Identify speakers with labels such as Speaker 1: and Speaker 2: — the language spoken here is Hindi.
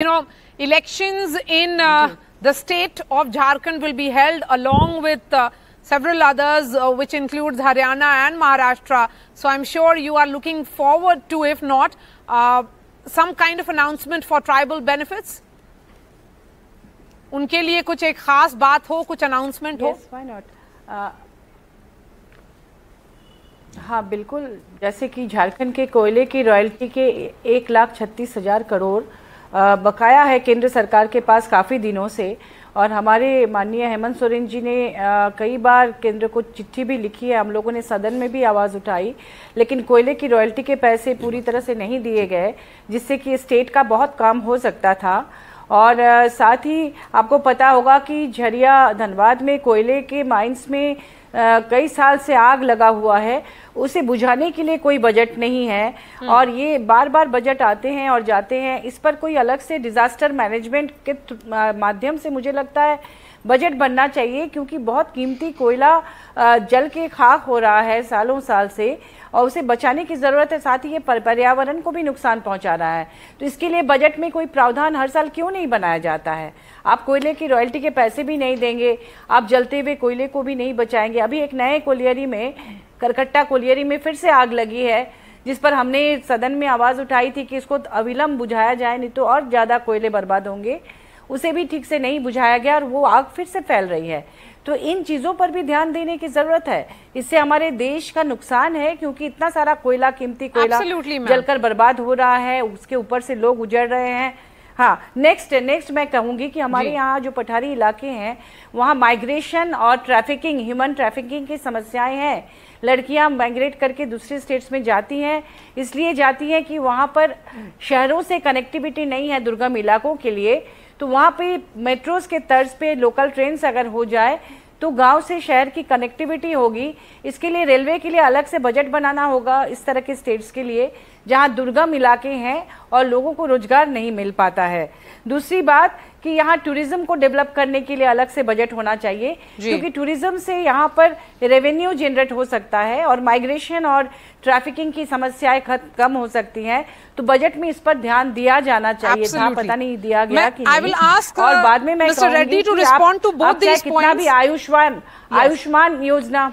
Speaker 1: you know, elections in uh, the state of Jharkhand will be held along with uh, several others, uh, which includes Haryana and Maharashtra. So I'm sure you are looking forward to, if not, uh, some kind of announcement for tribal benefits. उनके लिए कुछ एक खास बात हो कुछ अनाउंसमेंट हो
Speaker 2: yes, why not? uh, हाँ बिल्कुल जैसे कि झारखंड के कोयले की रॉयल्टी के एक लाख छत्तीस हजार करोड़ बकाया है केंद्र सरकार के पास काफ़ी दिनों से। और हमारे माननीय हेमंत सोरेन जी ने कई बार केंद्र को चिट्ठी भी लिखी है हम लोगों ने सदन में भी आवाज़ उठाई लेकिन कोयले की रॉयल्टी के पैसे पूरी तरह से नहीं दिए गए जिससे कि स्टेट का बहुत काम हो सकता था। और साथ ही आपको पता होगा कि झरिया धनबाद में कोयले के माइंस में कई साल से आग लगा हुआ है। उसे बुझाने के लिए कोई बजट नहीं है। हम्म। और ये बार बार बजट आते हैं और जाते हैं। इस पर कोई अलग से डिजास्टर मैनेजमेंट के माध्यम से मुझे लगता है बजट बनना चाहिए, क्योंकि बहुत कीमती कोयला जल के खाक हो रहा है सालों साल से, और उसे बचाने की ज़रूरत है, साथ ही ये पर्यावरण को भी नुकसान पहुँचा रहा है। तो इसके लिए बजट में कोई प्रावधान हर साल क्यों नहीं बनाया जाता है? आप कोयले की रॉयल्टी के पैसे भी नहीं देंगे, आप जलते हुए कोयले को भी नहीं बचाएँगे। अभी एक नए कोलियरी में, करकट्टा कोलियरी में फिर से आग लगी है, जिस पर हमने सदन में आवाज़ उठाई थी कि इसको अविलंब बुझाया जाए, नहीं तो और ज़्यादा कोयले बर्बाद होंगे। उसे भी ठीक से नहीं बुझाया गया और वो आग फिर से फैल रही है। तो इन चीज़ों पर भी ध्यान देने की ज़रूरत है। इससे हमारे देश का नुकसान है क्योंकि इतना सारा कोयला कीमती कोयला जलकर बर्बाद हो रहा है उसके ऊपर से लोग उजड़ रहे हैं। हाँ नेक्स्ट नेक्स्ट मैं कहूँगी कि हमारे यहाँ जो पठारी इलाके हैं वहाँ माइग्रेशन और ट्रैफिकिंग ह्यूमन ट्रैफिकिंग की समस्याएँ हैं। लड़कियाँ माइग्रेट करके दूसरे स्टेट्स में जाती हैं इसलिए जाती हैं कि वहाँ पर शहरों से कनेक्टिविटी नहीं है दुर्गम इलाकों के लिए। तो वहाँ पे मेट्रोज के तर्ज पे लोकल ट्रेन अगर हो जाए तो गाँव से शहर की कनेक्टिविटी होगी। इसके लिए रेलवे के लिए अलग से बजट बनाना होगा इस तरह के स्टेट्स के लिए, जहाँ दुर्गम इलाके हैं और लोगों को रोज़गार नहीं मिल पाता है। दूसरी बात कि यहाँ टूरिज़्म को डेवलप करने के लिए अलग से बजट होना चाहिए क्योंकि टूरिज़्म से यहाँ पर रेवेन्यू जनरेट हो सकता है और माइग्रेशन और ट्रैफिकिंग की समस्याएँ कम हो सकती हैं। तो बजट में इस पर ध्यान दिया जाना चाहिए था पता नहीं दिया गया कि नहीं।
Speaker 1: और
Speaker 2: बाद में मैं कितना भी आयुष्मान आयुष्मान योजना